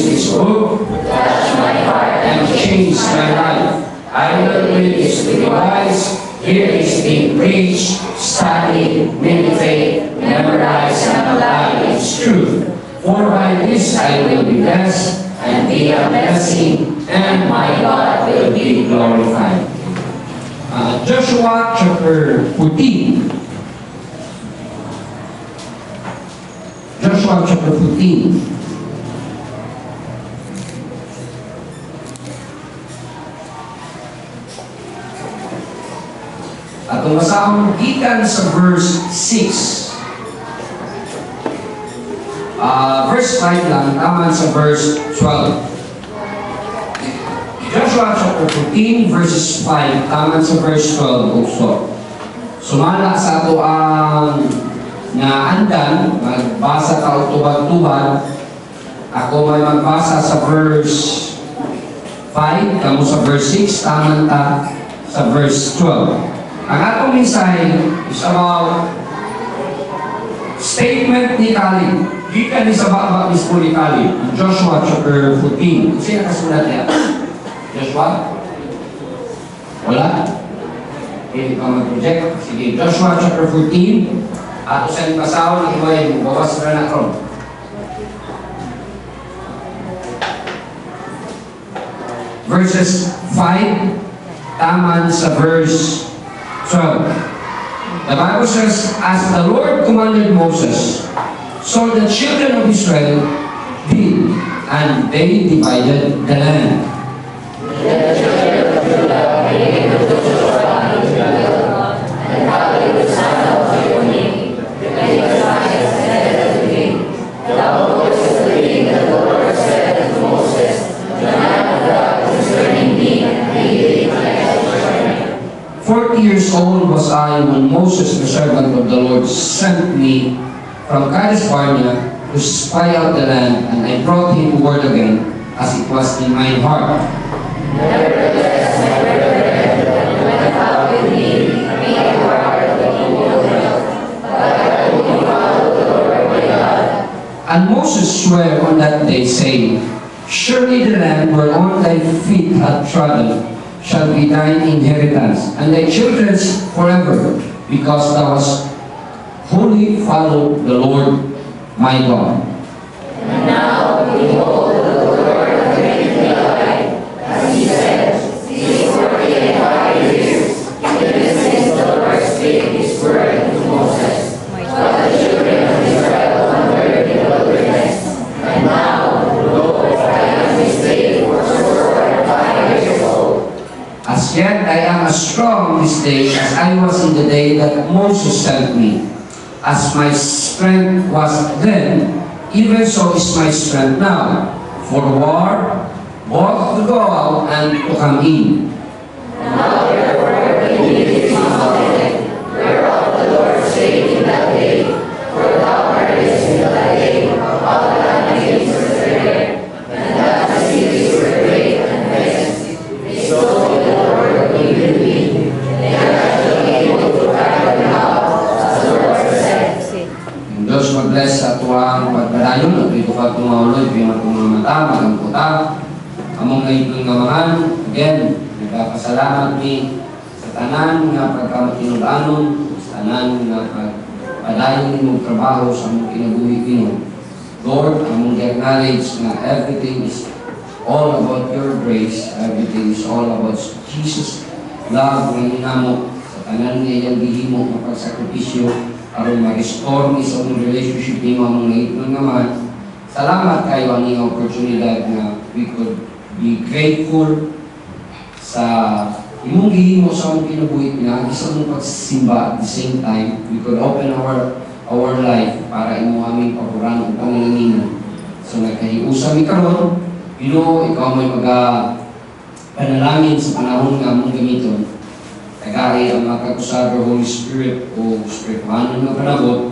this book touch my heart and change my life. I will read this to be wise. Here is being preached, study, meditate, memorize, and apply its truth. For by this I will be blessed and be a blessing, and my God will be glorified. Uh, Joshua chapter 14. Joshua chapter 14. At kung masahang gikan sa verse 6. Ah, verse 5 lang, tama sa verse 12. Joshua chapter 14 verses 5, tama sa verse 12 also. Sumala sa ato ang nga andan, magbasa ka o tubag-tubag. Ako may magbasa sa verse 5, kamo sa verse 6, tama ta sa verse 12. Ang atong mensahe is about statement ni Kali. Gikan ni sa baba mismo ni Kali. Joshua chapter 14. Sino nakasulat niya? Joshua? Wala? Hindi pa mag-project. Sige, Joshua chapter 14. Ato sa pasaw ng iway, bawas na na karon. Verses 5, taman sa verse 12. The Bible says, As the Lord commanded Moses, so the children of Israel did, and they divided the land. Old was I when Moses, the servant of the Lord, sent me from Kadesh Barnea to spy out the land, and I brought him word again, as it was in my heart. And Moses swore on that day, saying, Surely the land whereon thy feet have trodden shall be thine inheritance, and thy children's forever, because thou hast wholly followed the Lord my God. My strength was then, even so is my strength now. For war, both to go out and to come in. Nga sa tanan nga pagpadayon mo trabaho sa among kinabuhi kino. Lord, among acknowledge nga everything is all about your grace, everything is all about Jesus' love nga hinamo sa tanan nga iyang gihimo nga pagsakripisyo aron ma-restore mi sa among relationship ni mo among ngayon naman. Salamat kayo ang iyong oportunidad na we could be grateful sa imong gihimo sa among kinabuhi pinagi sa among pagsimba at the same time we could open our our life para imo aming paboran ug pangalanginan. So nagkahiusa mi karon, Ginoo ikaw may maga panalangin sa panahon nga among gamiton. Nagari ang mga kakusado Holy Spirit o Spirituhanon nga panabot.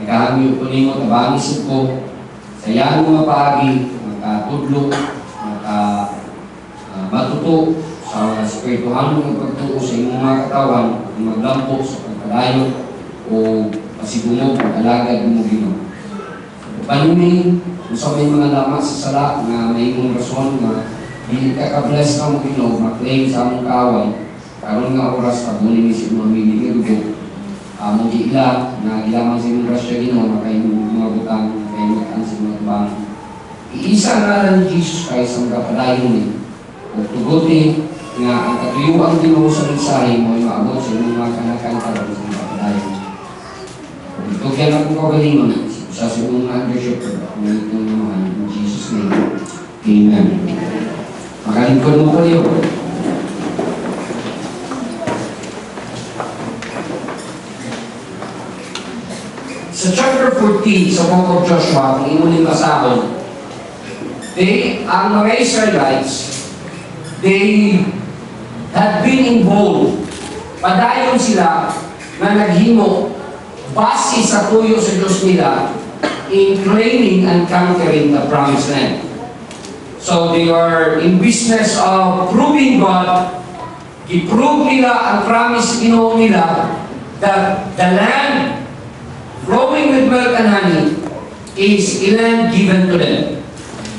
Nagahami ko nimo tabangis ko sa iyang mga paagi, makatudlo, maka ah, matuto sa Spirituhanon nga pagtuo sa imong mga katawan, maglampo sa pagpadayon o pasigumog, pag-alagad mo Ginoo. kung sa may mga lama sa sala nga may mong rason nga di ka ka-bless ka mo Ginoo ma-claim sa among kaaway karon nga oras pagunin ni si mga bibigyo among giila na gilamang sa imong grasya Ginoo makay mga butang kay makaan sa mga tubang iisa nga lang Jesus Christ ang kapadayon ni ug tuguti nga ang katuyuan Ginoo sa mensahe mo ay maabot sa mga kanakan karon sa mga kapadayon ito kaya na kong kagalingon sa sa imong undershiper kung ito naman in Jesus name Amen. Makalingkod mo kayo. Sa chapter 14 sa Book of Joshua, kung imunin basahon, they, ang mga Israelites, they had been involved. Padayon sila na naghimo base sa tuyo sa Diyos nila in claiming and conquering the promised land. So they are in business of proving God. I-prove nila ang promise Ginoo nila that the land flowing with milk and honey is a land given to them.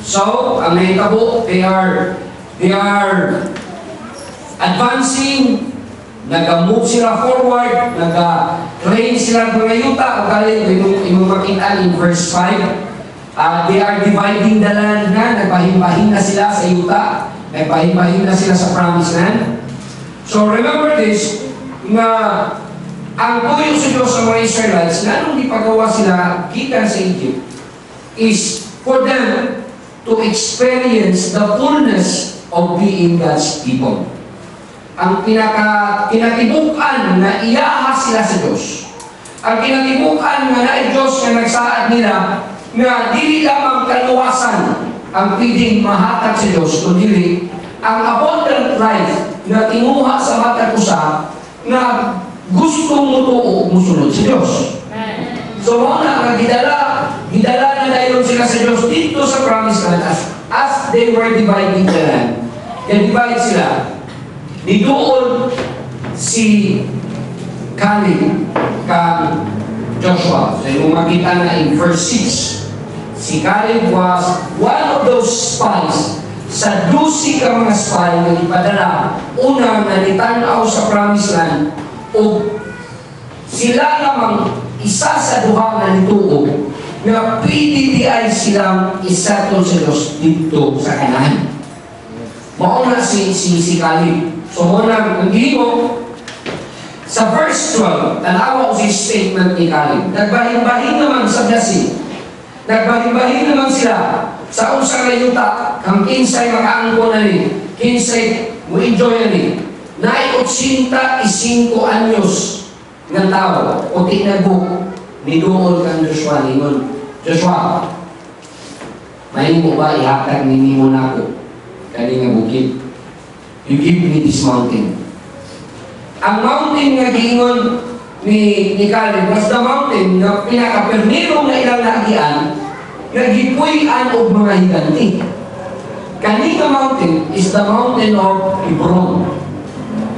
So, ang nahitabo, they are they are advancing, nag-move sila forward, nag-claim sila ng mga yuta, o imong makita in verse 5, Uh, they are dividing the land na, nagbahin-bahin na sila sa yuta, nagbahin-bahin na sila sa promised land. So remember this, nga ang tuyo sa Diyos sa mga Israelites, na nung ipagawa sila gikan sa Egypt, is for them to experience the fullness of being God's people. Ang pinaka, kinatibukan na iyaha sila sa Diyos. Ang kinatibukan na na Diyos na nagsaad nila nga dili lamang kaluwasan ang pwedeng mahatag sa Diyos, kundi ang abundant life na tinguha sa mata usa na gusto mo tuo musunod sa Diyos. So mo na nga gidala, gidala na dayon sila sa Diyos dito sa promised land as, as they were dividing the land. Kaya divide sila. Nidoon si Caleb kang Joshua. So yung makita na in verse 6, si Caleb was one of those spies sa dusi ka mga spy na ipadala una na nitanaw sa promised land o sila namang isa sa duha na nituo na di ay silang isatol sa Diyos dito sa kanan. Mauna si, si, si Caleb. So muna, ang mo, sa verse 12, tanawa ko si statement ni Caleb. Nagbahin-bahin naman sa blessing. Nagbahin-bahin naman sila sa usa nga yuta kang kinsay makaangko na ni. Kinsay mo enjoy na ni. Naay 85 anyos ng tao o tinagok ni doon kang Joshua ningon. Joshua, may mo ba ihatag ni mo na ako kani nga bukid? You give me this mountain. Ang mountain nga giingon ni, ni Caleb was the mountain na pinaka-permiro nga ilang naagian nga gipuy-an mga higanti. Kani nga mountain is the mountain of Hebron.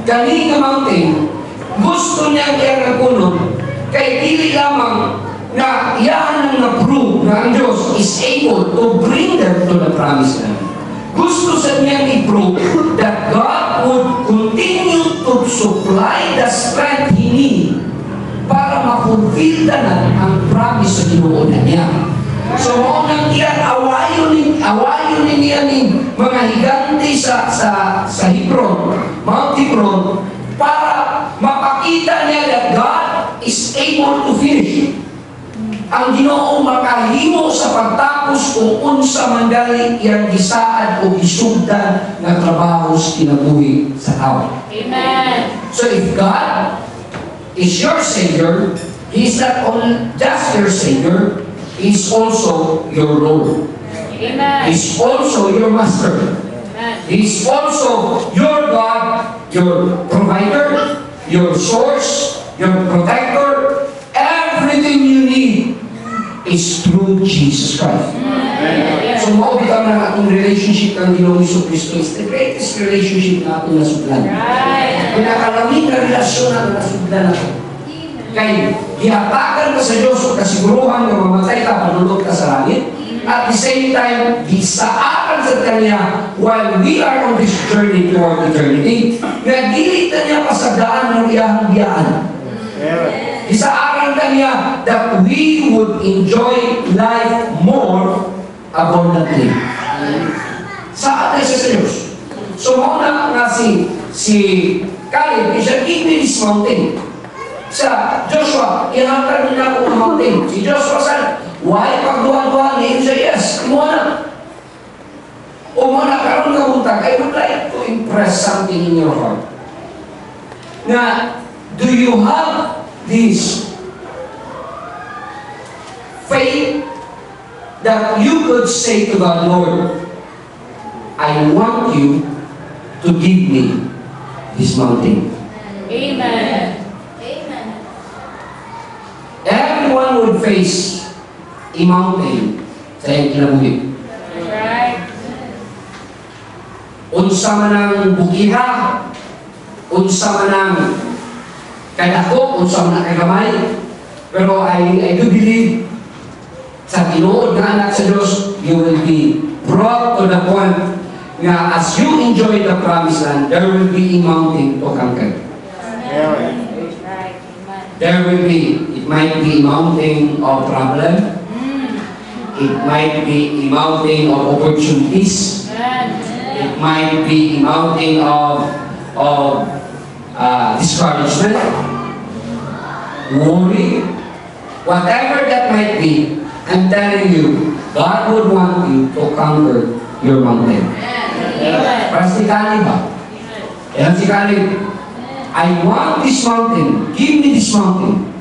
Kani nga mountain, gusto niya kaya nga kuno, kay dili lamang na iyahan na prove na ang Diyos is able to bring them to the promised land. Gusto sa niyang i-prove that God would continue to supply the strength he need para ma-fulfill na ang promise sa Ginoo na niya. So mo nang iyan awayon ni awayon ni niya ni mga higante sa sa sa Hebron, Mount Hebron para mapakita niya that God is able to finish. Ang Ginoo makahimo sa pagtapos kung unsa man gali iyang gisaad o gisugdan nga trabaho sa kinabuhi sa tao. Amen. So if God is your Savior, He is not only just your Savior, He is also your Lord. Amen. He is also your Master. Amen. He is also your God, your provider, your source, your protector. Everything you need is through Jesus Christ. So mao bitaw na atong relationship ng Ginoong Hesus Kristo is the greatest relationship na atong nasudlan. Right. Pinakalamig na relasyon na nasudlan nato. Kay gihatagan ka sa Diyos o kasiguruhan nga mamatay ka panulot ka sa langit. At the same time, gisaaran sa kanya while we are on this journey toward eternity. Na niya pasagdaan ng iyahang biyaan. Isaaran kanya that we would enjoy life more abundantly. Na siya sa Diyos? So, mauna nga si, si Caleb, siya, me this mountain. Sa Joshua, ihatag niya ako ng mountain. Si Joshua said, why pagduhan-duhan niya siya, yes, imuha na. O mga karon nga buntag, I would like to impress something in your heart. Na, do you have this faith that you could say to God, Lord, I want you to give me this mountain. Amen. Everyone would face a mountain sa iyang kinabuhi. Right. Unsa man ang bukiha, unsa man ang kadako, unsa man ang kagamay. Pero I, I do believe sa tinuod nga anak sa Diyos, you will be brought to the point nga as you enjoy the promised land, there will be a mountain to conquer. There will be, it might be a mountain of problem, it might be a mountain of opportunities, it might be a mountain of, of uh, discouragement, worry, whatever that might be, I'm telling you, God would want you to conquer your mountain. Para si Caleb ba? Yan si Caleb. I want this mountain. Give me this mountain.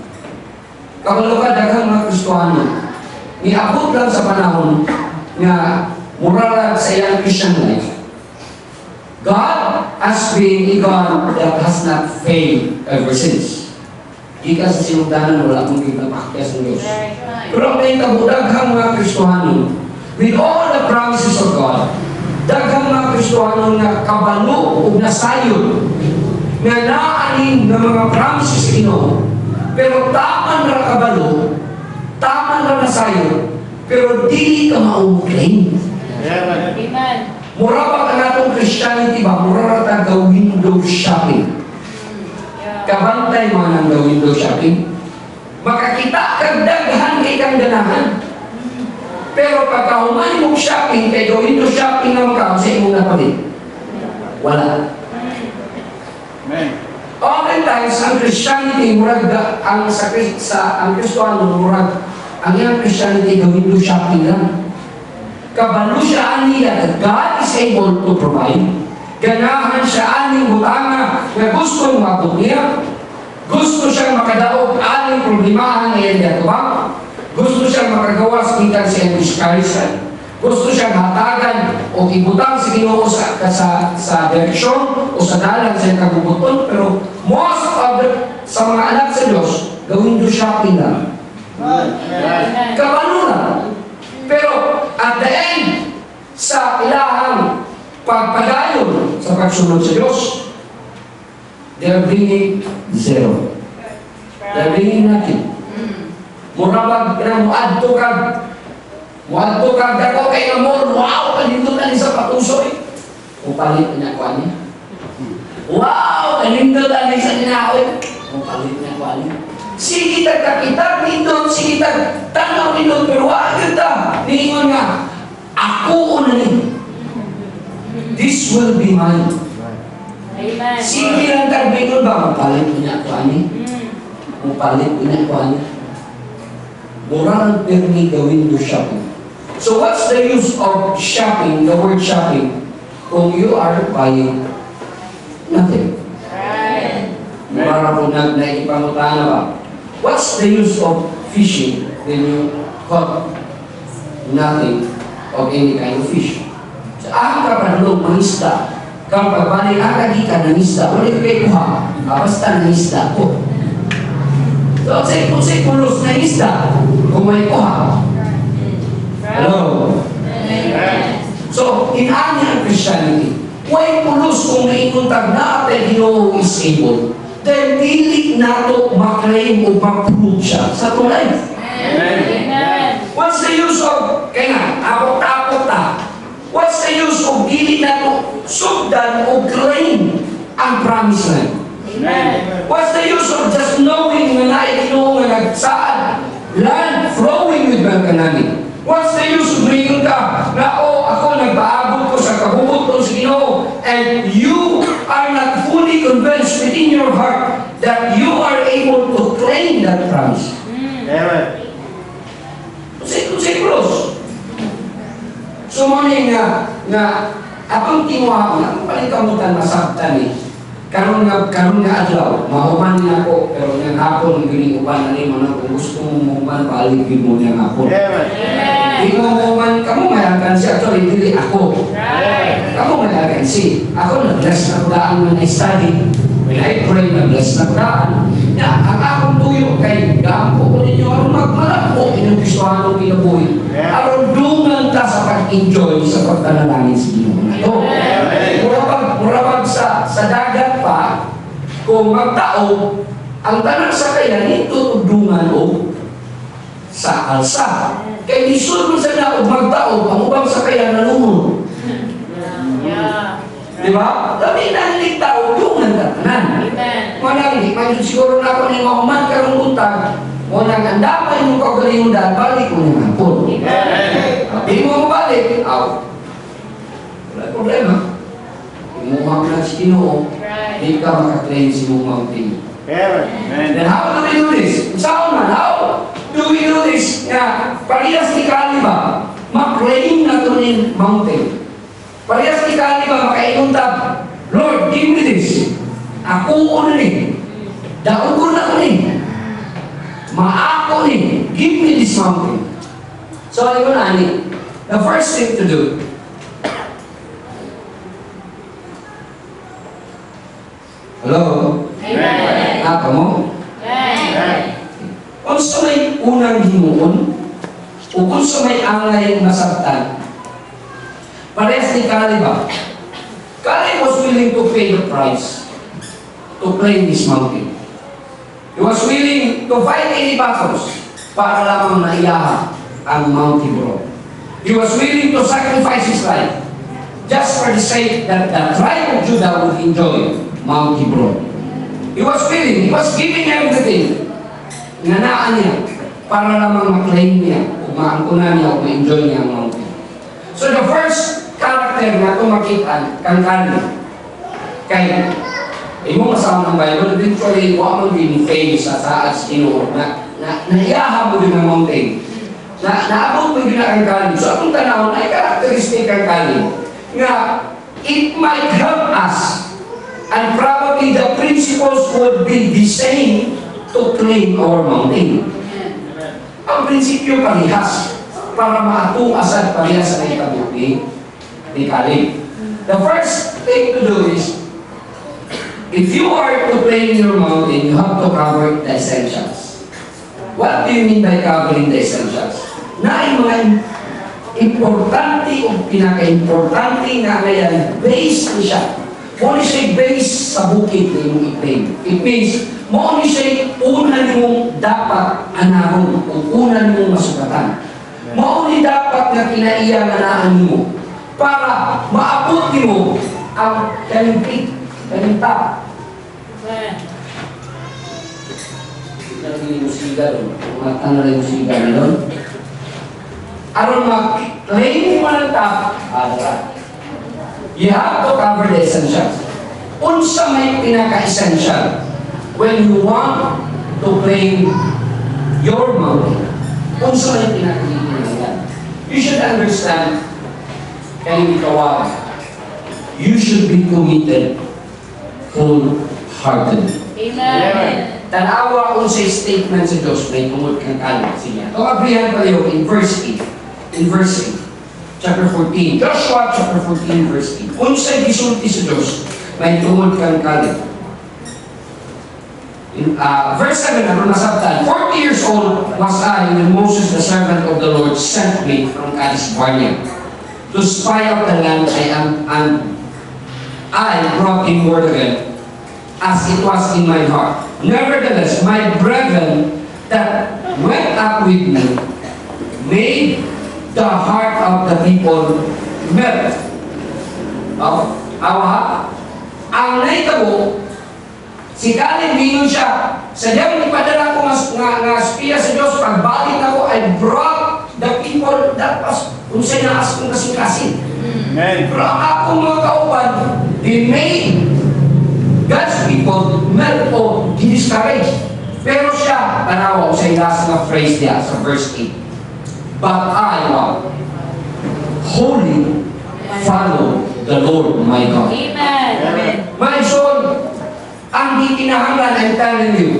Kabalo ka daghang mga Kristohano. Niabot lang sa panahon nga muralag sa iyang Christian life. God has been a God that has not failed ever since. Di ka sa sinugdanan, wala kong pinapakyas ng Diyos. Pero may kabudaghang mga Kristohano, with all the promises of God, daghang mga Kristohano nga kabalo o nasayon, nga naanin ng mga promises sa Ginoo, pero taman ra kabalo, taman ra nasayon, pero dili ka mauklaim. Amen. Mura pa ka natong Christianity ba? Mura ra ta ga window shopping. Kabantay nang ga window shopping. Makakita kag daghan kay kang ganahan. Pero pagka humani mong shopping, kay gawin to shopping naman ka sa imong napalit. Wala. Oftentimes, ang Christianity, murag ang sa, sa ang Kristoano, murag, ang iyang Christianity gawin to shopping lang. Kabalo siya that God is able to provide. Ganahan siya aning butanga na gusto mabot niya. Gusto siyang makadaog aning problemahan na yan dito ba? Gusto siyang makagawas kita sa iyang diskarisa. Gusto siyang hatagan o ibutang sa ginoo sa, sa, sa direksyon o sa dalan sa iyang kagubuton. Pero most of the, sa mga anak sa Diyos, gawin do shopping lang. Kabalo lang. Pero at the end, sa ilahang pagpadayon sa pagsunod sa Diyos, they're bringing zero. They're bringing nothing. Murabag na muadto kag muadto kag dako kay amor, wow, kanindot na ni sa patusoy. Upalit niya ko niya. Wow, kanindot na ni sa ninaoy. Upalit niya ko niya. Sige tag kakita nindot, sige tag tanaw nindot, pero wag kita. Niingon nga, ako una ni. This will be mine. Amen. Sige lang tag bingon ba? Niya ko niya. Mm. Upalit niya ko niya. Mura ang permi gawin do shopping. So what's the use of shopping, the word shopping, kung you are buying nothing? Right. Mura po na naipangutana ba? What's the use of fishing when you caught nothing of any kind of fish? So, ang kapadulog ng isda, kang pagbalik ang kagika ng isda, wala kayo kuha, basta ng isda ko. So, sa sa pulos na isda, kung may kuha. Hello? So, inaani ang Christianity. Way pulos kung nainuntag natin Ginoo is able. Then, dili nato maklaim o ma-prove siya sa life. Amen. What's the use of hinungdan o claim ang promised land. Amen. What's the use of just knowing na naikinoo nga nagsaad land flowing with honey? What's the use of ringin ka na oh, ako nagpaabot ko sa kabuot ko sa Ginoo and you are not fully convinced within your heart that you are able to claim that promise. Amen. Sikulos. So mo nga nga akong kinuha ko na paling kamutan masabtan eh. Karon nga karon nga adlaw, mahuman na ako pero nga hapon gini uban na ni mo kung gusto mo mahuman paaligid mo niya hapon. Amen. Amen. Di mo mahuman kamo mayagan siya actually dili ako. Right. Kamu mayagan si ako nag-bless na kudaan man na study. When I pray, nag-bless na kudaan. Na, ang akong tuyo kay gampo ko ninyo aron magmalako inyong Kristohanong kinabuhi. Yeah. Aron dungan ta sa pagtanalangin sa Ginoo na to. Amen. Murabag, murabag sa, sa dagat pa, kung magtao, ang tanang sa kaya nito dungan o sa alsa. Kay lisod mo sa naog magtao, ang ubang sa kaya nalungon. Yeah. Di ba? Dami na hindi tao, dungan ka tanan. Amen. Manang siguro na ako ni mahuman karong utang. Mo nang andamay mo kagaling dahil balik mo ng hapon. Amen. Di mo mabalik, aw. Wala problema. Imuha mo na si Ginoo, Right. di ka makaklaim si mong mountain. Amen. Then how do we do this? Saan man? How do we do this? Nga, parehas ni Kali ba? Maklaim na ito ni mountain. Parehas ni Kali ba? Makainuntab. Lord, give me this. Ako ko. Daon ko na ko ni. Give me this mountain. So, ano na ni? The first thing to do, Hello? Amen. Ako mo? Amen. Kung sa may unang himuon, o kung sa may angay masabtan, parehas ni Kali ba? Kali was willing to pay the price to claim this mountain. He was willing to fight any battles para lamang naiyaha ang Mount Hebron. He was willing to sacrifice his life just for the sake that the tribe of Judah would enjoy Mount Hebron. He was willing, he was giving everything nanaan niya para lamang maklaim niya o maangkunan niya o ma-enjoy niya ang mountain. So the first character na tumakitan kang kani kay imo masama ng Bible eventually wa man din famous sa taas Ginoo na na naiyaha mo din ang mountain na naabot mo din ang kani so akong tanawon ay characteristic ang kani nga it might help us and probably the principles would be the same to claim our mountain. Ang prinsipyo parehas para maatong asad parehas sa itabot ni ni Kali. The first thing to do is if you are to claim your mountain, you have to cover the essentials. What do you mean by covering the essentials? Na mga importante o pinaka-importante nga ngayon, base na siya. Mo ni siya base sa bukid na yung i-claim. It means, mo ni siya una mong dapat anahon o una mong masukatan. Mo ni dapat nga kinaiya nga naan mo para maabot mo ang kalimpit, kalimpap. Amen. Naging musiga doon. Mata na musiga na doon. Aron mag-claim mo ng tap, ada. You have to cover the essentials. Unsa may pinaka-essential when you want to claim your mountain. Unsa may pinaka-essential. You should understand, and ikaw, you should be committed wholeheartedly. Amen. Tanawa kung sa statement sa Diyos, may tungod kang kalit siya. Ito abrihan kayo in verse 8. In verse 8. Chapter 14. Joshua chapter 14 verse 8. Kung sa gisulti sa Diyos, may tungod kang kalit. In, uh, verse 7, ano nasabtan? 40 years old was I when Moses, the servant of the Lord, sent me from Kadesh Barnea to spy out the land I am, and I brought him word again as it was in my heart. Nevertheless, my brethren that went up with me made the heart of the people melt. Oh, Awa, ang naitabo, si Caleb mingon siya, sadyang ipadala ko nga, nga, nga sa Diyos, pagbalik ako, I brought the people that was, kung sa'yo naas kong kasing-kasing. Amen. Ang akong mga kauban, they made God's people melt o discouraged. Pero siya, tanawa ko sa ilas na phrase niya sa verse 8. But I, wow, wholly follow the Lord my God. Amen. Amen. My son, ang gikinahanglan, I'm telling you,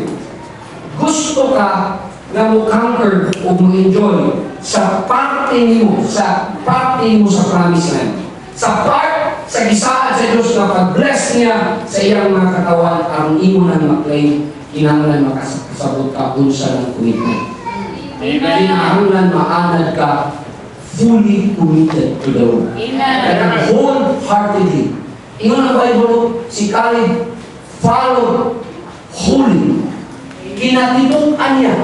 gusto ka na mo conquer o mo enjoy sa parte nimo, sa parte nimo sa promised land. Sa part, sa gisaan sa Diyos na pag-bless niya sa iyang mga katawan, ang imo na maklaim, kinahanglan makasabot ka unsa ng commitment. Amen. Kinahanglan maanad ka fully committed to the Lord. Amen. Kaya wholeheartedly. Ingon ang Bible, si Caleb followed wholly. Kinatinukan niya,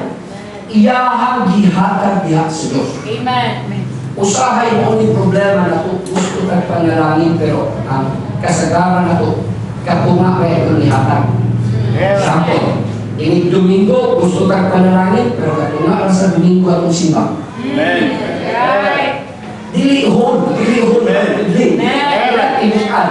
iyahang gihatag diha sa Diyos. Amen. Usahay mo ni problema na to, gusto kag panalangin, pero ang kasagaran na to, katunga kaya ito nihatag. Sample, inig Domingo, gusto kag panalangin, pero katunga ka sa Domingo atong simba. Amen. Right. Dili hold, dili hold, dili. Amen. Tinukan.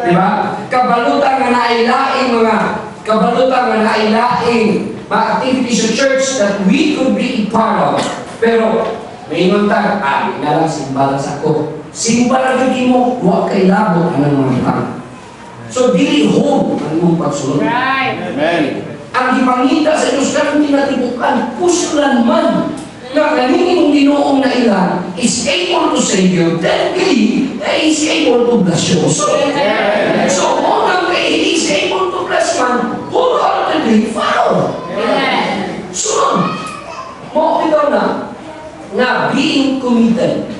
Di ba? Kabalutan nga nailaing mga kabalutan nga nailaing mga activities sa church that we could be a part of. Pero, may tag, ah, di na lang simbalan sa ko. Simbalan yun mo, huwag kay labot ang mga tang. So, dili hold ang imong pagsunod. Right. Amen. Ang ipangita sa Diyos karong tinatibukan, puslan man na kaninong ginoong na ilan is able to save you, then believe that He is able to bless you. So, Amen. so unang kay He is able to bless man, wholeheartedly follow. Amen. Sunod. Mo ikaw na, na being committed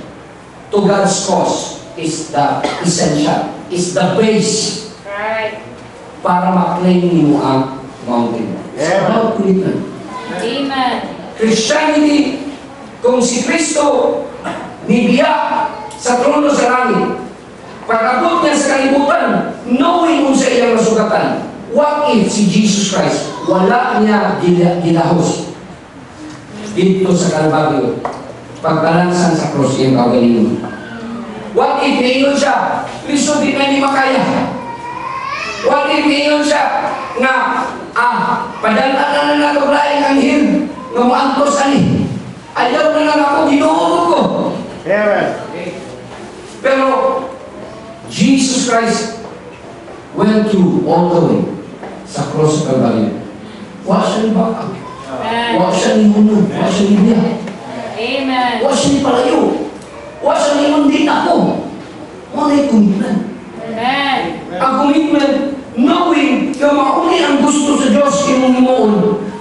to God's cause is the essential, is the base Right. para ma-claim mo ang mountain. Yeah. About commitment. Amen. Christianity, kung si Kristo nibiya sa trono sa langit, pag-abot niya sa kalibutan, knowing kung sa iyang masugatan, what if si Jesus Christ, wala niya gila- gilahos dito sa Kalbaryo, pagbalansan sa cross yung kagalingon. What if niingon siya, Kristo di na ni makaya. What if niingon siya, nga, ah, padala na na nato laing ang hil, nga maantos ani. Ayaw na lang ako, ginuho ko. Amen. Pero, Jesus Christ went through all the way sa cross sa Calvary. Wa siya ni baka. Wa Amen. ni palayo. Wa siya ni mundin ako. Na commitment. Amen. Ang commitment, knowing nga mauni ang gusto sa Diyos imong himuon,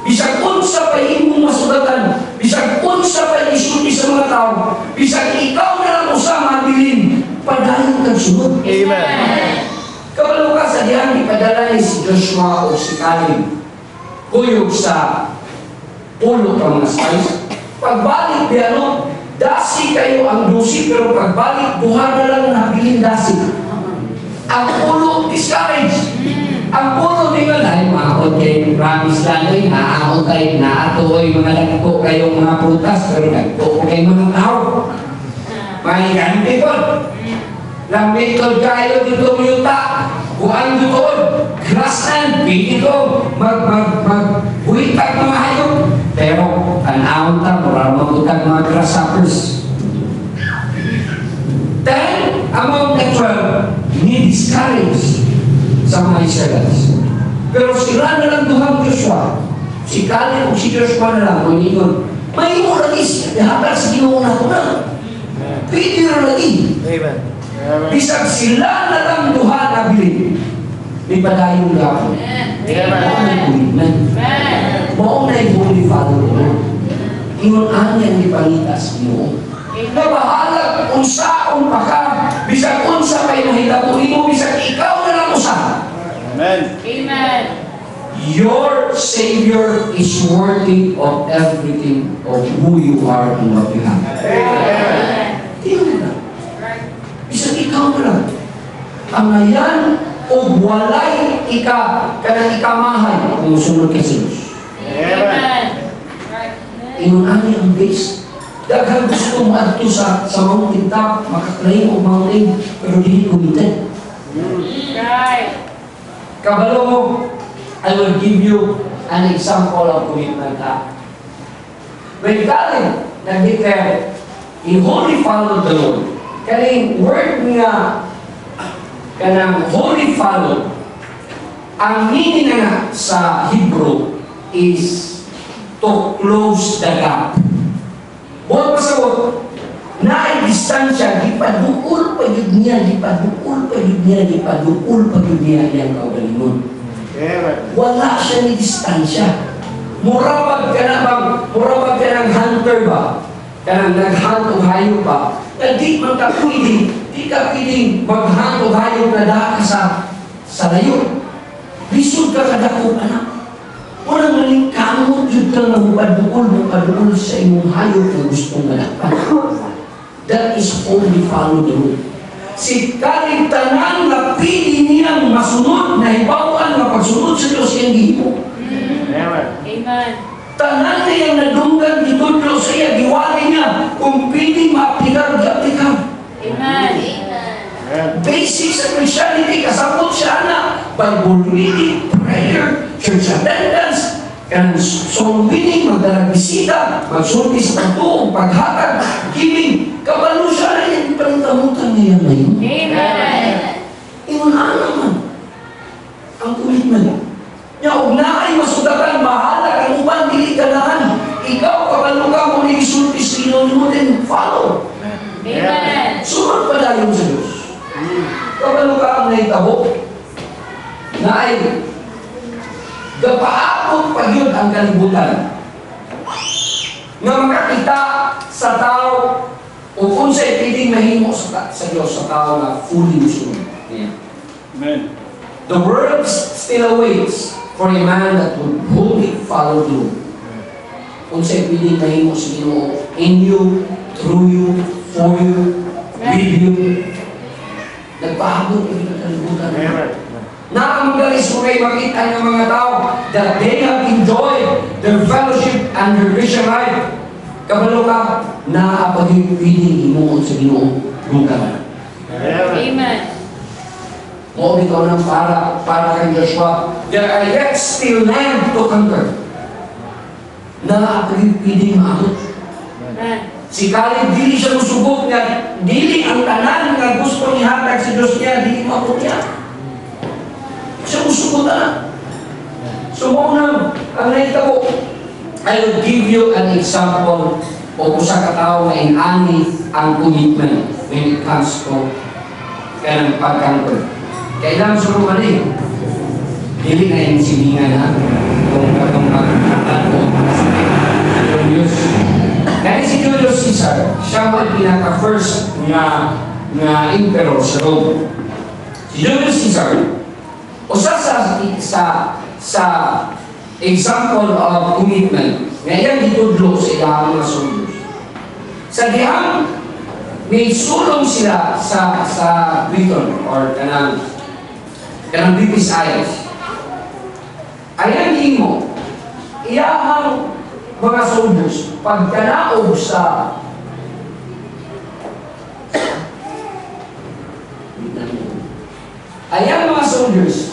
bisag unsa pa imong masugatan, bisag unsa pa isulti sa mga tao, bisag ikaw na lang usama bilin, padayon kang sunod. Amen. Kabalo ka sa diyan ipadala ni si Joshua o si Caleb. Kuyog sa pulo ka mga spies. Pagbalik di ano, dasi kayo ang dusi, pero pagbalik, duha na lang nabiling dasi. Ang pulo, discourage. Ang pulo ba dahil maakot kayo, promise lang eh, naakot kayo, naatoy, mga nagko kayo mga prutas, pero nagko kayo mga tao. May ganun people. Lambitol kayo dito muyuta. Buwan doon. Grassland. Pili ko. Mag, mag, mag, buhitag mga hayop. Pero, tanawon ta, mura magutag mga grasshoppers. Then, among the twelve, ni-discourage sa mga Israelites. Pero sila na lang duhang Joshua. Si Caleb o si Joshua na lang, kung ingon, may mo lagi, hatag sa ginoon ako na. Na lagi. Amen. Amen. Bisag sila na lang duha na bilin. May padayon na ako. Mao na commitment. Amen. Mao na father ko. Ingon ani ang ipalitas mo. Na bahala kung saon pa ka. Bisag unsa pa yung mahitabo mo. Bisag ikaw na lang usa. Amen. Amen. Your Savior is worthy of everything of who you are and what you have. Amen. Tingnan na. Bisag ikaw na lang. angayan o walay ika kanang ikamahay kung musunod ka sa Diyos. Amen. Ingon ani ang base. Daghang gusto mo adto sa sa mountain top, makaklaim o mountain, pero dili committed. Right. Kabalo I will give you an example of commitment ha. When God nag-declare, in holy follow the Lord, kaning word nga, kanang holy follow, ang meaning nga sa Hebrew is to close the gap. Buwan pasabot, na ay distansya, di padukul pa yun niya, di padukul pa yun niya, di padukul pa yun niya yung kaugalingon. Wala siya ni distansya. Murabag ka na bang, murabag ka ng hunter ba? Kanang nag-hunt o hayop ba? Na di man ka pwede, di ka pwedeng mag-hunt o hayop na daka sa, sa layo. Lisod ka kadako anak. Walang maling kamot yun ka nga mupadukol, mupadukol sa imong hayop na gustong malakpan. That is only follow the rule. Si kaligtanan na pili niyang masunod na hibawan na pagsunod sa Diyos yung gihimo. Amen. Amen. Tanan na yung nadunggan gitudlo sa iya, giwali niya. Kung pili maaplikar, di-aplikar. Amen. Amen. Basic sa Christianity, kasabot siya na Bible reading, prayer, church attendance, kan song winning, magdalang bisita, magsulti sa pagtuong, paghatag, giving. Kabalo siya na yan, panitamutan niya na yun. Amen. Iunahan naman ang commitment. Nya og naay masugatan bahala kang uban dili ganahan. Ikaw kabalo ka mo ni isulti sa Ginoo mo din follow. Amen. Sunod pa dayon sa Dios. Kabalo ka ang nahitabo. Naay gapaakot pa yun ang kalibutan. Nga makakita sa tao o kung sa'y pwedeng mahimo sa, sa Diyos sa tao na fully musunod. Yeah. Amen. The world still awaits for a man that would wholly follow Lord. Kung sa'y pwedeng mahimo sa Ginoo, in you, through you, for you, with you, nagpahabot yung kalibutan. Amen. Na ang galis mo makita ng mga tao that they have enjoyed their fellowship and their Christian life. Kabalo ka, na pag yung pwedeng imuon sa Ginoo, lugar. Amen. Amen. O ikaw ng para, para kay Joshua, there are yet still land to conquer. Na pwedeng maabot. Amen. Si Caleb, dili siya musubok nga, dili ang tanan nga gusto ni hatag sa Diyos niya, dili maabot niya. Siya musubok na. So, maunang, ang naitabo, I will give you an example o usa ka tao na inani ang commitment when it comes to kanang pagkangkol. Kailangan sa mga eh. Dili na yung silingan ha. Kung katong pagkakatan o. Dahil si Julius Caesar, siya ang pinaka-first nga nga emperor sa Rome. Si Julius Caesar, usa sa sa sa example of commitment ngayon gitudlo sa ilang mga soldiers. Sa dihang may sulong sila sa sa Britain or kanang kanang British Isles. Ayan mo, iyahang mga soldiers pagkanaog sa Ayan mga soldiers,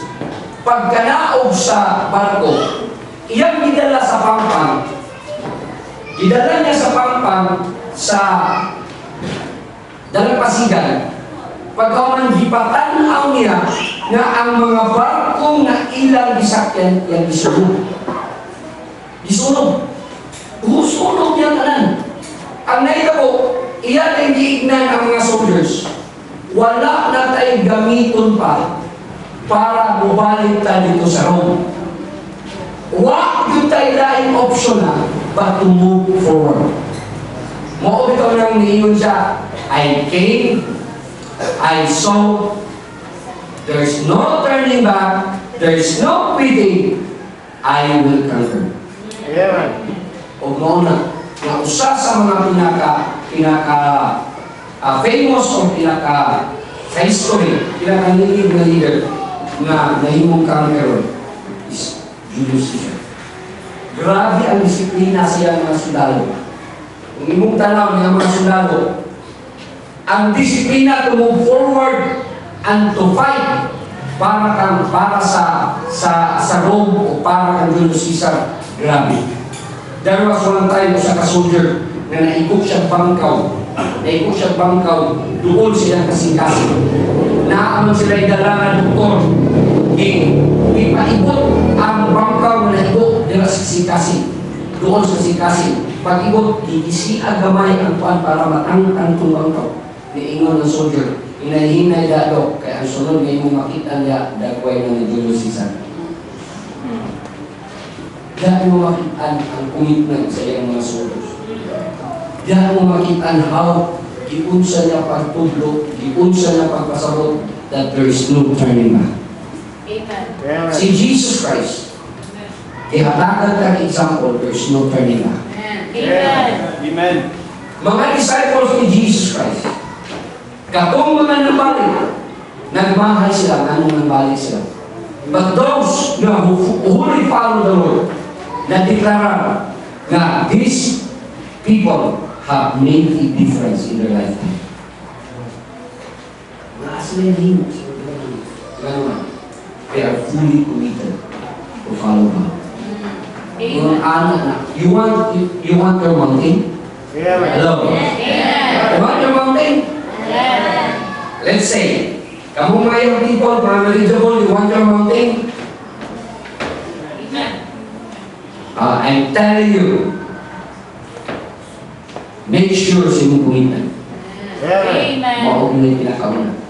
pagkanaog sa barko, iyang gidala sa pampang. Gidala niya sa pampang sa dalampasigan. Pagkaman gipatanaw niya nga ang mga barkong na ilang gisakyan yang gisunog. Gisunog. Gusunog niya tanan. Ang naitabo, iyan ang giignan ang mga soldiers. Wala na tayong gamiton pa para bumalik tayo dito sa Rome. Wa yung tayo laing option na but to move forward. Mo bitaw nang niyon siya, I came, I saw, there's no turning back, there's no quitting, I will conquer. Amen. O mauna, na usa sa mga pinaka, pinaka ah, famous o pinaka sa history, pinakalilig na leader na nahimong conqueror is Julius Caesar. Grabe ang disiplina siya ng mga sundalo. Kung imong tanaw ng mga sundalo, ang disiplina to move forward and to fight para kang para sa sa sa Rome o para kang Julius Caesar. Grabe. There was one time sa ka-soldier na naikot siya bangkaw. Naikot siya bangkaw. Doon sila kasing-kasing. Naaman sila idala na doktor. Eh, ipaikot ang bangkaw na naikot nila sa kasing-kasing. Doon sa kasing-kasing. Pag-ikot, iisi agamay ang kuan para matangtang itong bangkaw. Niingon ng soldier. Inahinay dado. Kaya ang sunod ngayon mo makita niya dagway Julius Caesar. Diyan mo makita ang commitment sa iyang mga soldiers. Diyan mo makita how giunsa niya pagtudlo, giunsa niya pagpasabot that there is no turning back. Amen. Amen. Si Jesus Christ, ihatagan kang example, there is no turning back. Amen. Amen. Mga disciples ni Jesus Christ, katong mga nabalik, nagmahay sila, nanong nabalik sila. But those na who wholly follow the Lord, na deklara na these people have made a difference in their lifetime. Mga sila yung himos. Ganun They are fully committed to follow God. Yung Amen. you want, you, you want your mountain? Amen. Hello? Amen. You want your mountain? Amen. Let's say, kamu mga yung people, mga knowledgeable, you want your mountain? Uh, I'm telling you, make sure sa inyong commitment. Amen. Amen. Maog na yung pinakauna.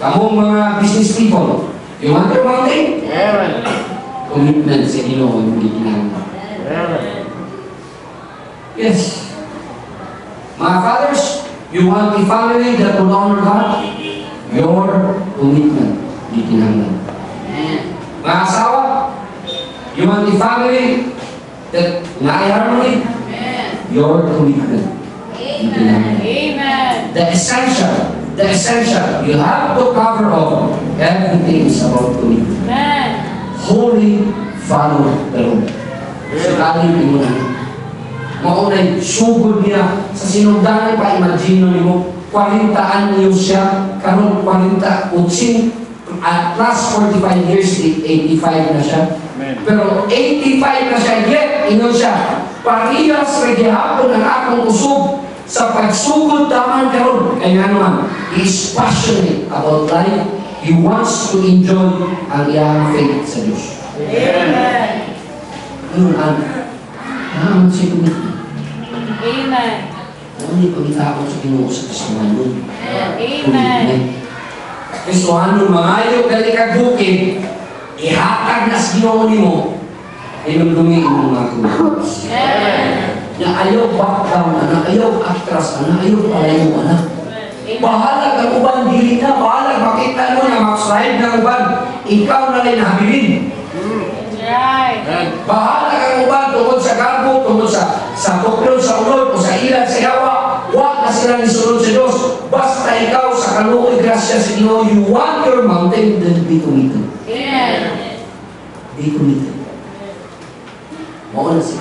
Kamu mga business people, you want sa Ginoo ang hindi kinahanglan. Amen. Yes. Mga fathers, you want a family that will honor God? Your commitment, hindi kinahanglan. Mga asawa, you want a family that na harmony? Your commitment, hindi kinahanglan. Amen. The essential, the essential, you have to cover all. Everything is about commitment. Amen. Holy follow the Lord. Sa kaling mo na. Maunay, sugod niya sa sinundanan pa, imagine ni mo, 40 anyo siya, karon 40, utsin, at last 45 years, 85 na siya. Amen. Pero 85 na siya, yet, ino siya, parehas gihapon ang akong usog sa pagsugod taman karon kaya naman, he is passionate about life. He wants to enjoy ang iyang faith sa Diyos. Amen. Ano ang naman siya kumita. Amen. Ano ni pagkita sa Ginoo sa Kristohano. Amen. Kristohano, mangayo gali ka bukid, ihatag na sa Ginoo nimo. Inumdumi mo mga kulo. Amen. Na ayaw background na, ayaw atras na, ayaw palayo na. Bahala ka uban dili na, bahala makita mo na mag-slide ng uban, ikaw na rin nabilin. Right. Amen. Bahala ka uban tungkol sa garbo, tungkol sa sa tuklod, sa ulod, o sa ilan, sa yawa. Wa na sila nisunod sa Diyos. Basta ikaw sa kaluoy grasya sa Ginoo, you want your mountain, then be committed. Amen. Be committed. Mao na si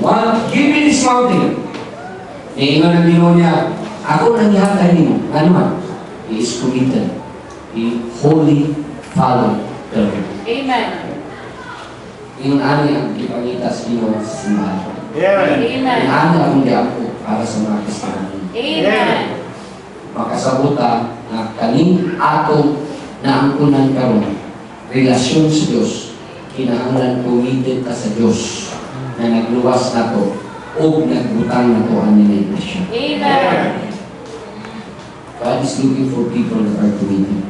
want, give me this mountain. Niingon ang Ginoo niya, ako nang ihatay nimo. Ano man? He is committed. He wholly follow the Lord. Amen. Yung ani ang ipangita sa Ginoo sa simbahan. Amen. Yung Amen. ani akong diako para sa mga Kristiyano. Amen. Makasabuta na kaning ato na angkunan karon relasyon sa Dios kinahanglan committed ka sa Dios na nagluwas nato o nagbutang nato ang nila iglesia. Amen. God is looking for people that are committed.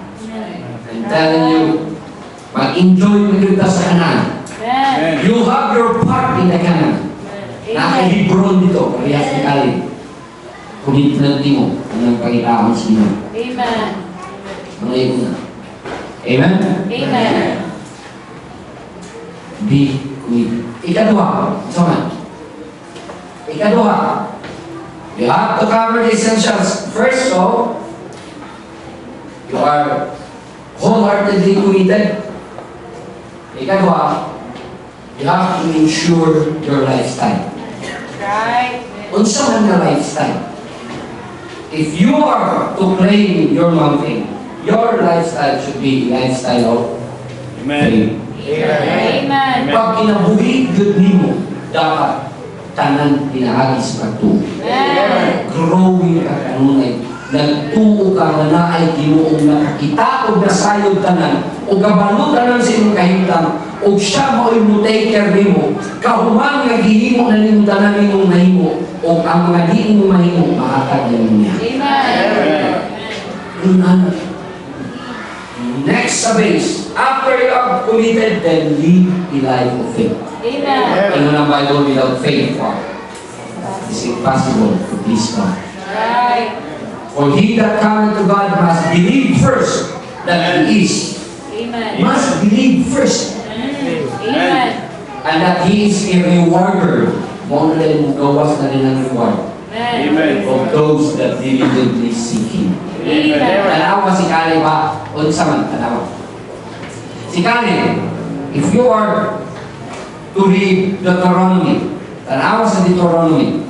I'm telling you, mag-enjoy mo ka sa kanan. Amen. You have your part in the kanan. Amen. Naka-Hebron dito, parehas ni Kali. Commitment mo, ang pagkitaon sa inyo. Amen. Ito na. Amen? Amen. Be committed. Ikadua, sama. Ikadua, you have to cover the essentials. First, so, You are wholeheartedly committed. Ikadwa, you have to ensure your lifestyle. Right. Unsa man nga lifestyle? If you are to claim your mountain, your lifestyle should be lifestyle of Amen. faith. Amen. Pag kinabuhi, yun nimo, dapat tanan pinaagis pagtuo. Amen. growing ka kanunay. Nagtuo ka nga naay Ginoo nga nakita og nasayod tanan o kabalo tanan sa imong kahimtang og siya mo take care nimo kahuman nga gihimo na nimo tanan nimong mahimo o ang mga di mo mahimo mahatag nimo niya. Amen. Unan. Next sa base, after you have committed, then live a life of faith. Amen. Ano ng Bible without faith? It's impossible to please God. Right. For he that cometh to God must believe first that he is. Amen. Must believe first. Amen. And that he is a rewarder. Mo na rin gawas na rin ang reward Amen. of those that diligently seek him. Amen. Tanawa si Kale ba? O sa man, tanawa. Si if you are to read Deuteronomy, tanawa sa Deuteronomy,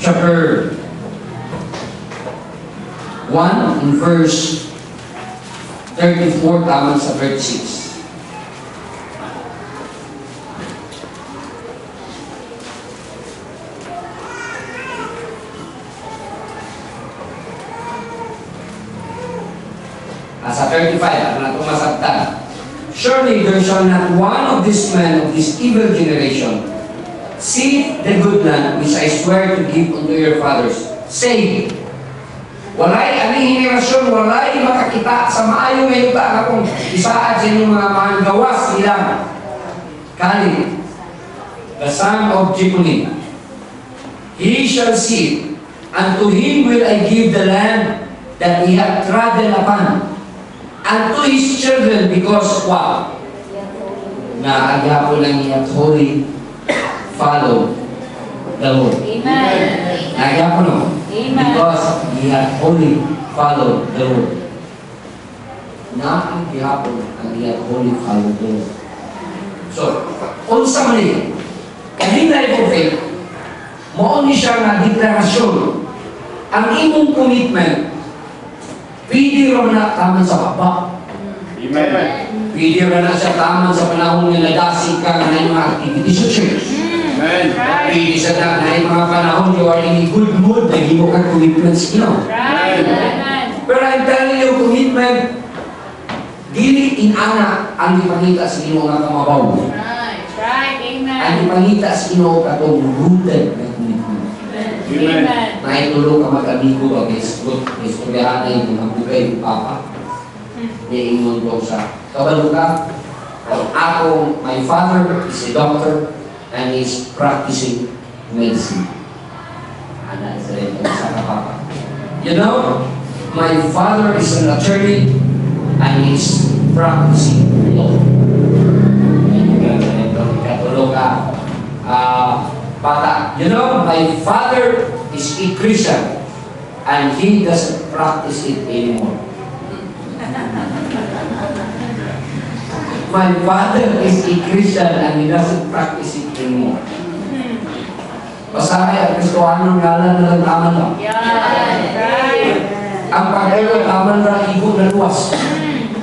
chapter 1 in verse 34 tama sa 36. There shall not one of these men of this evil generation see the good land which I swear to give unto your fathers. Say, walay aning henerasyon, walay makakita sa maayong ngayon ta akong isaad sa inyong mga mga gawas nilang. Kali, the son of Jephunneh, he shall see and to him will I give the land that he hath trodden upon, and to his children, because what? Na agyapo lang iyat holy, follow the Lord. Amen. Nagyapo no? Amen. Because he hath only followed the Lord. Na ang gihapon ang he hath only followed the Lord. So, unsa man ni? Kaning life of faith, mao ni siya nga deklarasyon. Ang imong commitment, pwede ro na taman sa baba. Amen. Pwede ro na siya taman sa panahon nga nadasig ka nga na mga activities sa church. Amen. Pwede sa na na yung mga panahon you are in a good mood, naging mo ka commitments, know. Right. Amen. Pero I'm telling you, commitment, dili in ana ang ipangita sa imo nga kamabaw. Right. Right. Ang Amen. ipangita sa imo katong rooted na commitment. Amen. Na itulong ka mag-amigo Scott, kay Storiana yung mga bugay ng Papa. Niya ingon kabalo ka, ako, my father is a doctor and is practicing medicine. Ana, rin sa kapapa. You know, my father is an attorney and is practicing law. Katulog ka. You know, my father is a Christian and he doesn't practice it anymore. My father is a Christian and he doesn't practice it anymore. Basahin ang Kristohanong ngalan na lang tama lang. Yeah. Right. Ang pagkayo tama na ibo na luwas.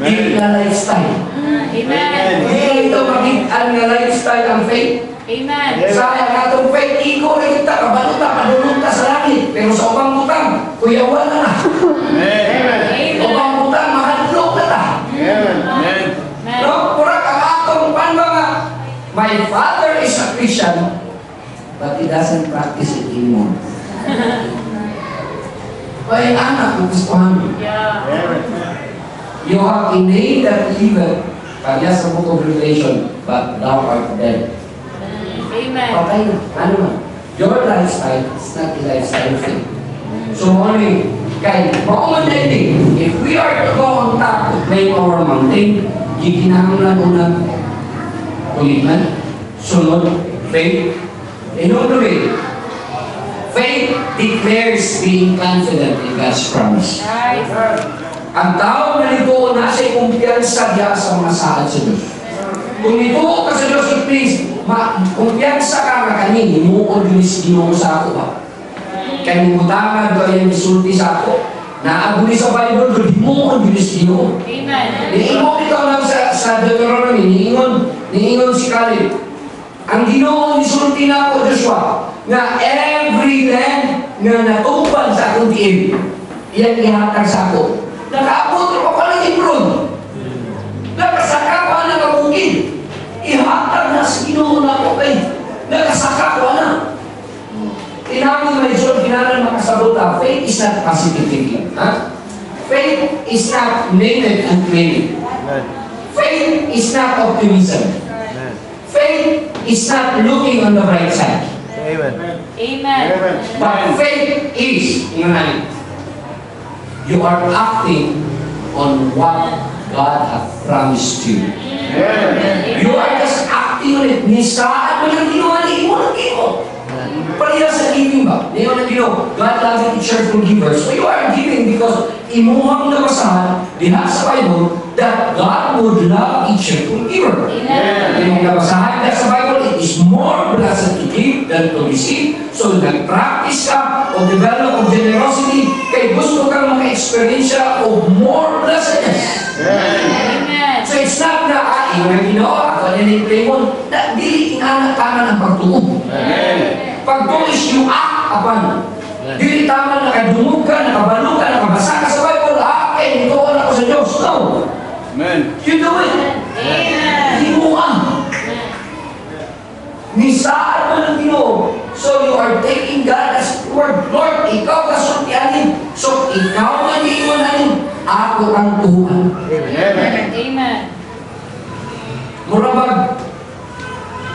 Hindi na lifestyle. Hindi ito makita nga lifestyle ang faith. Amen. Sa atong faith, iko na kita, kabalo ta, padulong ta sa langit. Pero sa ubang butang, kuyawan na na. Amen. My father is a Christian, but he doesn't practice it anymore. May anak gusto mo. Yeah. You have a name that liveth, kanya sa book of Revelation, but thou art dead. Amen. Patay na. Ano man? Your lifestyle is not a lifestyle thing. So, ano eh, kay mauman na ini, if we are to go on top to claim our mountain, giginahanglan unang commitment, sunod, Faith. In other way, faith declares being confident in God's promise. Right. Ang tao na nito nasa kumpiyansa diya sa mga saad sa Diyos. Kung nito ka sa Diyos, means, ma, kumpiyansa ka nga kanin, imuod yun is ginoo sa ako ba? Kaya mo tama do yung isulti sa ako. Naaguli sa Bible, do imuod yun is ginoo. Amen. Niingon ito lang sa, sa Deuteronomy, niingon, niingon si Caleb. Ang ginoo ni sulti na ako, Joshua, nga every land nga natupan sa akong tiib, iyan ihatag sa ako. Nakaabot ko pa pala Hebron. Nakasaka pa na kabukid. Ihatag na sa ginoo na ako kay nakasaka pa na. Tinawag may John, kinalan makasabot ah, faith is not passive thinking. Ha? Faith is not name it and. Amen. Faith is not optimism. Amen. Faith is not looking on the bright side. Amen. Amen. But faith is, ingnan, you are acting on what God hath promised you. Amen. You are just acting on it. Nisaan mo lang ginawa ni mo lang ginawa. Pareha sa giving ba? Mo lang ginawa. God loves a cheerful giver. So you are giving because imuhang nabasahan diha sa Bible that God would love a cheerful giver. Amen. Sa Bible, it is more blessed to give than to receive. So, nag-practice ka o develop of generosity, kay gusto kang maka-experience of more blessedness. Amen. So, it's not na, ah, yung ginawa, ako na ni mo, na dili tama ng. Amen. Is you act upon. Dili tama nakadungog ka, nakabalo ka, nakabasa ka sa Bible, ah, eh, ito ako sa Diyos. No. Amen. You do it. Amen. Himuan. Nisaan mo ng Ginoo. So you are taking God as word. Lord, ikaw kasultianin. So ikaw ang iiwanan. Ako ang tuhan. Amen. Amen. Murabag,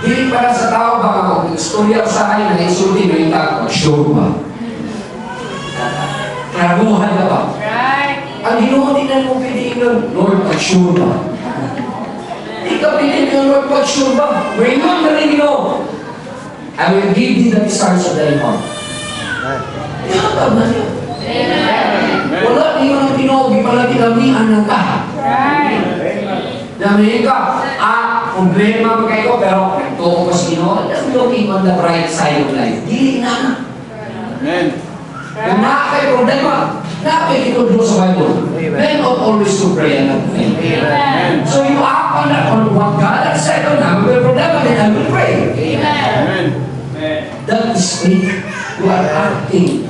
dili para sa tao baka kung istorya ko sa akin na isulti mo yung tao, sure ba? Karaguhan ka ba? Ang na mo piliin Lord, sure ba? Ikaw piliin ng Lord, sure ba? Na rin Ginoo. I will give thee the desires of thy heart. Ihatag na niya. Amen. Wala niyo ng Ginoo, di pala kinamihan ng ka. Right. Dami ka, ah, problema ba kayo, pero nagtuko ka sa Ginoo, just looking on the bright side of life. Dili na. Amen. Kung naa kayo problema, napikitudlo sa Bible. Men ought always to pray and not faint. Amen. So you act on, that, on what God has said on them, will problema, then I will pray. Amen. Amen. That is faith. You are acting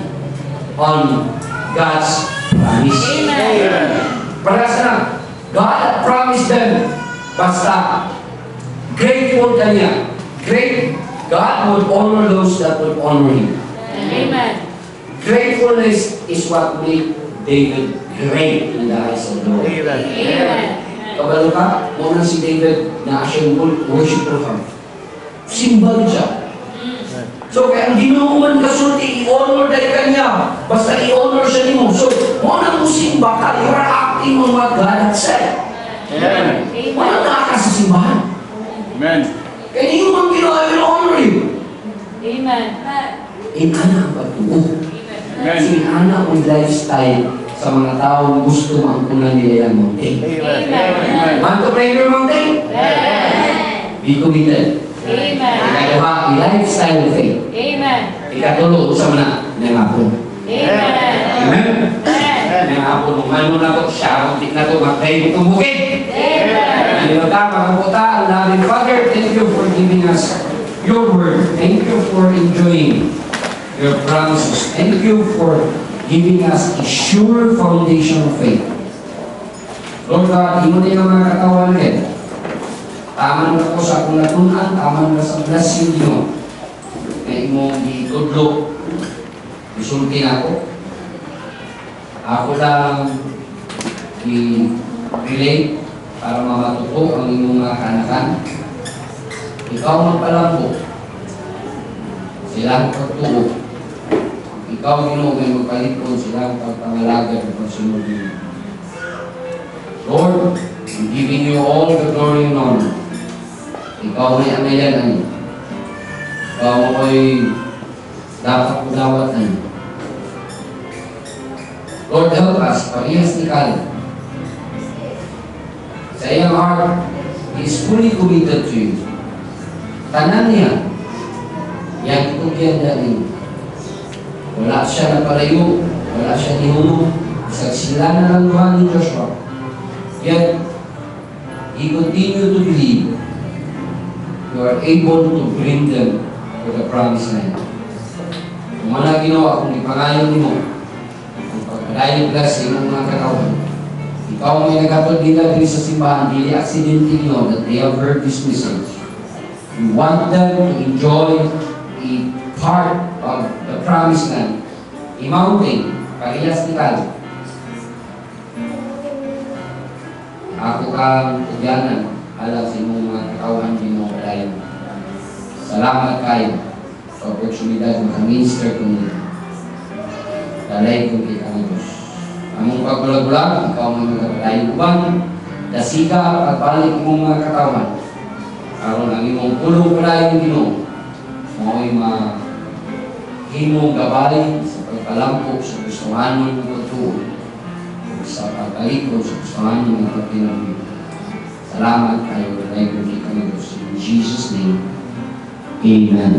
on God's promise. Amen. Para sa God had promised them, basta grateful ka niya. Great, God would honor those that would honor Him. Amen. Gratefulness is what made David great in the eyes of the Lord. Amen. Kabalo ka, muna si David na siyang worshipful heart. Simbal siya. So kaya ang ginuman kasulti, i-honor dahil kanya. Basta i-honor siya ni mo. So, muna mo simba ka, you are acting on what God had said. Amen. Wala na ka sa simbahan. Amen. Kaya yung mga ginawa, I will honor you. Amen. Inana ang pagtuo. Amen. Inana ang lifestyle sa mga taong gusto maangkunan nila yung mountain. Amen. Want to pray your mountain? Amen. Be committed. Amen. Ikatuha, lifestyle of faith. Amen. Ikatulo, sa mga nangapon. Amen. Amen? Amen. Nangapon, kung ano na to, siya, kung na to, magpray mo itong bukid. Amen. Ano ka, mga puta, ang Father, thank you for giving us your word. Thank you for enjoying your promises. Thank you for giving us a sure foundation of faith. Lord God, imo din ang mga katawan rin. Tama na ko sa akong natunan, tama na sa blessing niyo. Na imong gitudlo. Isulti na ako. Ako lang i-relate para mamatuto ang inyong mga kanakan. Ikaw magpalambo. Sila ang pagtuo. Ikaw, Ginoo, may magpalipon sila ang pagpangalaga ng pagsunod niyo. Lord, I'm giving you all the glory and honor. Ikaw may amayan Bawa ko'y dapat udawatan. Lord, help us, parehas ni Caleb. Sa iyang heart, he is fully committed to you. Tanan niya, yan itugyan natin. Wala siya napalayo, wala siya nihuno. Sa sila na ng ni Joshua. Yet, he continued to believe you are able to bring them to the promised land. Kung wala ginawa, kung ipangayon mo, kung pagkadayon ka sa mga katawan, ikaw may nagatod nila din sa simbahan, dili accidentally know that they have heard this message. You want them to enjoy a part of the promised land. A mountain, parehas ni Caleb. Ako alam sa imong mga katawan din. Salamat kayo sa oportunidad makaminister kong dalay kong kita ng Diyos. Among pagbulag-bulag, ikaw mga kapatayin uban, dasika at balik mong mga katawan. Ang pulong ma himong gabay sa pagpalampok sa gustuhan ng pagtuon sa pagkalikod sa gustuhan ng mga pagpinagin. Salamat kayo, kong kita ng Diyos. In Jesus' name, Amen.